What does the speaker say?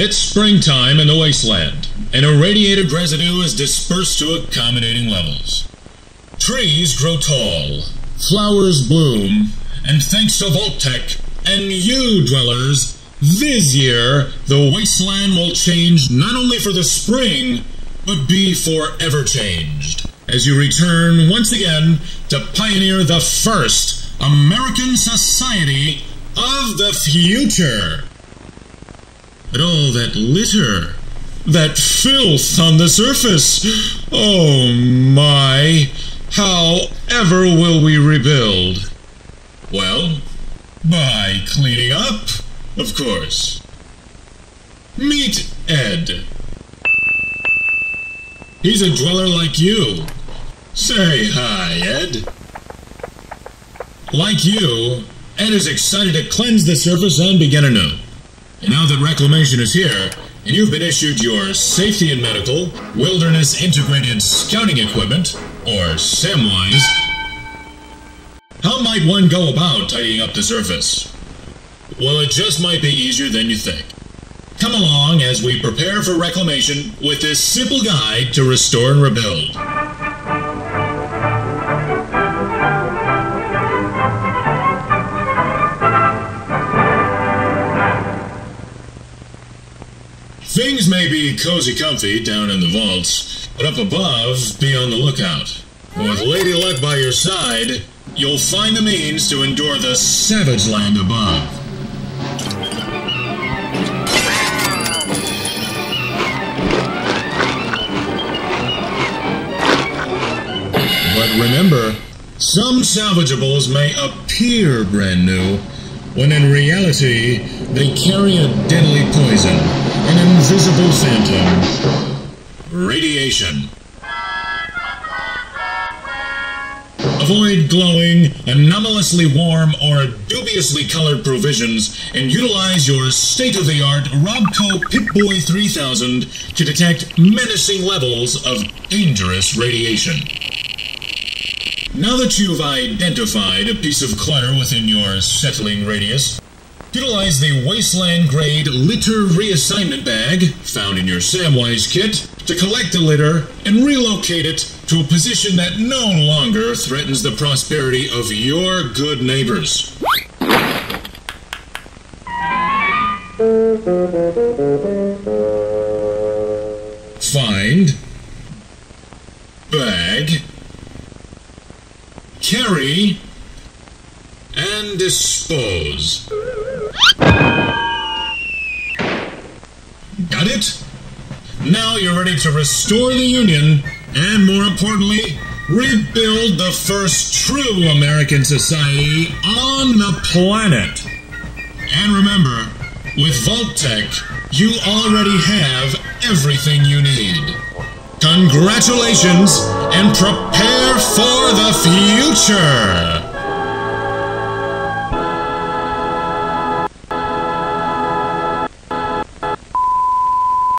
It's springtime in the wasteland, and irradiated residue is dispersed to accommodating levels. Trees grow tall, flowers bloom, and thanks to Vault-Tec and you dwellers, this year the wasteland will change not only for the spring, but be forever changed. As you return once again to pioneer the first American Society of the Future. But all that litter, that filth on the surface, oh my, how ever will we rebuild? Well, by cleaning up, of course. Meet Ed. He's a dweller like you. Say hi, Ed. Like you, Ed is excited to cleanse the surface and begin anew. And now that reclamation is here, and you've been issued your Safety and Medical Wilderness Integrated Scouting Equipment, or SAMWISE, how might one go about tidying up the surface? Well, it just might be easier than you think. Come along as we prepare for reclamation with this simple guide to restore and rebuild. Things may be cozy comfy down in the vaults, but up above, be on the lookout. With Lady Luck by your side, you'll find the means to endure the savage land above. But remember, some salvageables may appear brand new, when in reality they carry a deadly poison, invisible phantom. Radiation. Avoid glowing, anomalously warm, or dubiously colored provisions and utilize your state-of-the-art Robco Pip-Boy 3000 to detect menacing levels of dangerous radiation. Now that you've identified a piece of clutter within your settling radius, utilize the wasteland grade litter reassignment bag found in your Samwise kit to collect the litter and relocate it to a position that no longer threatens the prosperity of your good neighbors. Find, bag, carry, and dispose. Got it? Now you're ready to restore the Union and, more importantly, rebuild the first true American society on the planet. And remember, with Vault-Tec, you already have everything you need. Congratulations and prepare for the future!